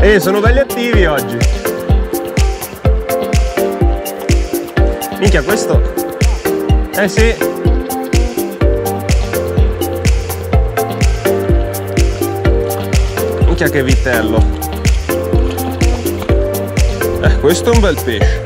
Eh, sono belli attivi oggi. Minchia, questo... Eh sì. Minchia che vitello. Eh, questo è un bel pesce.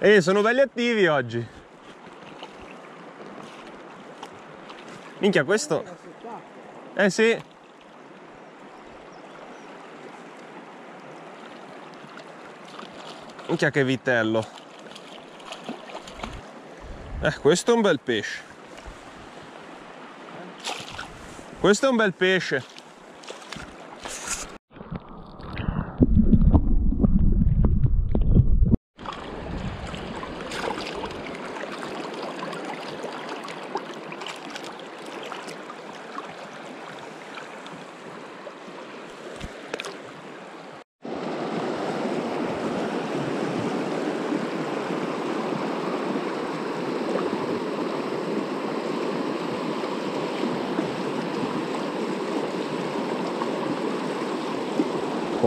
Eh, sono belli attivi oggi. Minchia, questo... Eh sì. Minchia che vitello. Eh, questo è un bel pesce. Questo è un bel pesce.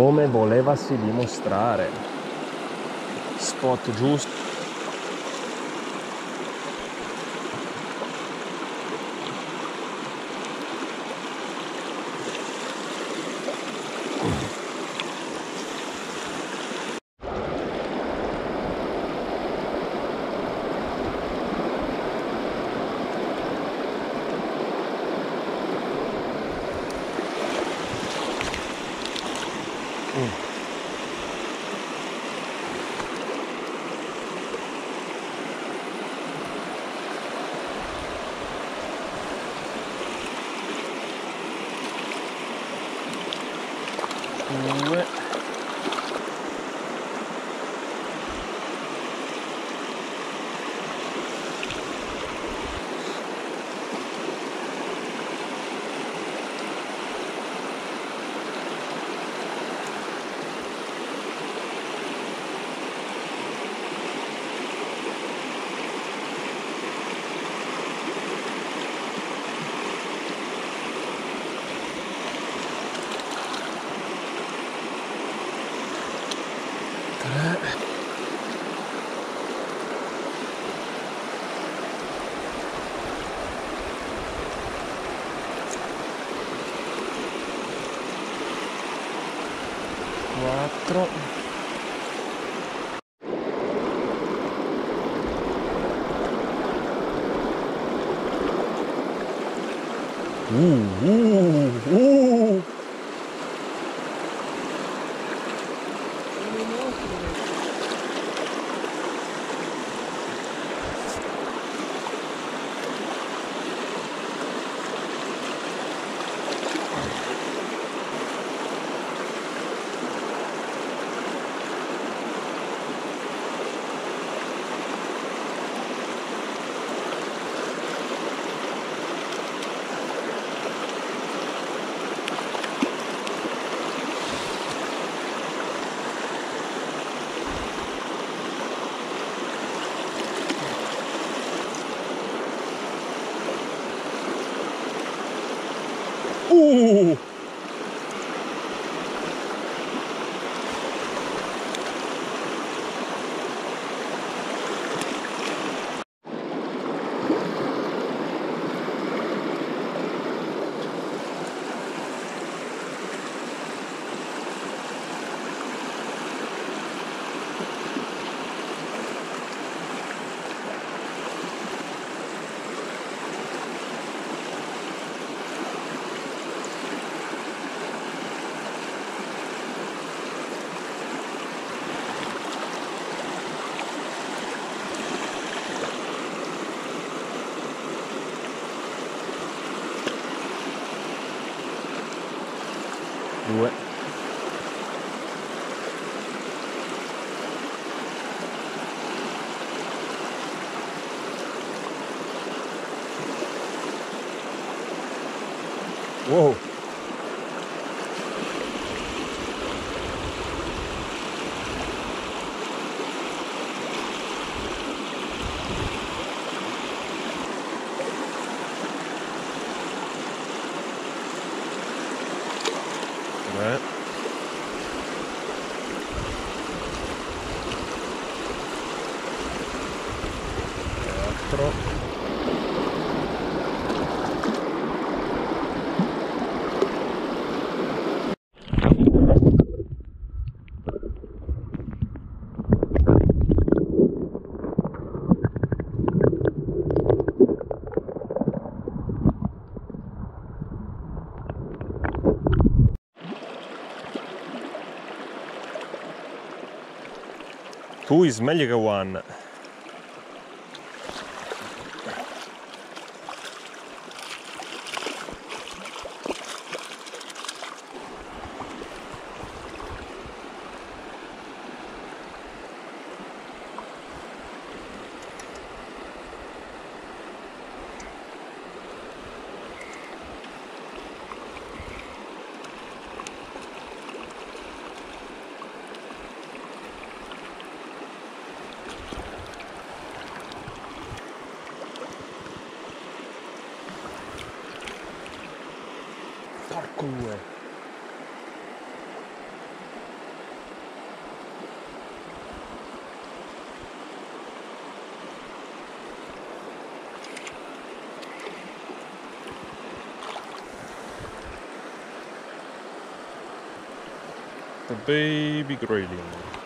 Come volevasi dimostrare. Spot giusto ったね。わっとろ。monstro, velho. Né? Whoa. All right. who is Meliga One? The baby grading.